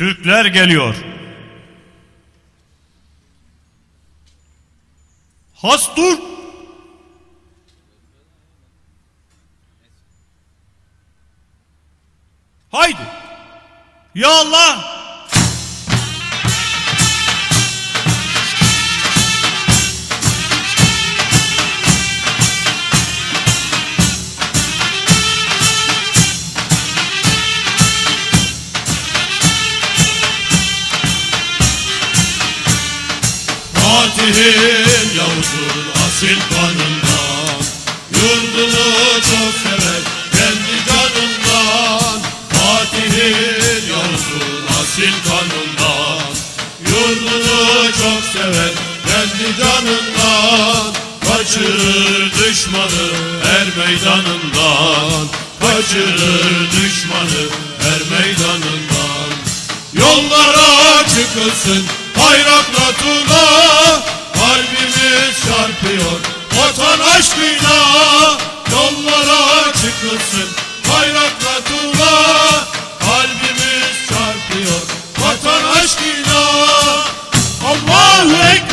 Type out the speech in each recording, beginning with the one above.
Türkler geliyor. Hastur. Haydi. Ya Allah. Fatih'in Yavuz'un asil kanından Yurdunu çok sever kendi canından. Fatih'in Yavuz'un asil kanından. Yurdunu çok sever kendi canından. Kaçırır düşmanı her meydanından. Kaçırır düşmanı her meydanından. Yollara çıkılsın bayrakla tuna aşkıyla Yollara çıkılsın. Bayrakla tuna Kalbimiz çarpıyor. Vatan aşkıyla Allahu Ekber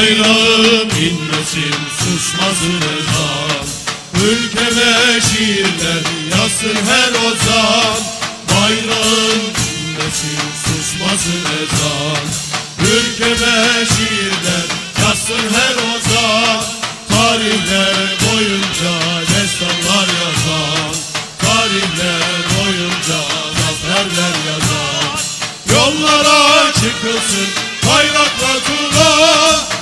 Bayrağım inmesin susmasın ezan. Ülkeme şiirler yazsın her ozan. Bayrağım inmesin susmasın ezan. Ülkeme şiirler yazsın her ozan. Tarihler boyunca destanlar yazan. Tarihler boyunca zaferler yazan. Yollara çıkılsın bayrakla tuğla.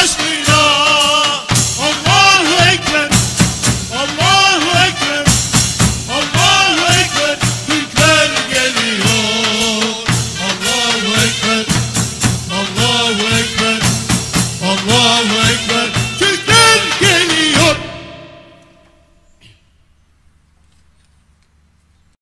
Rush.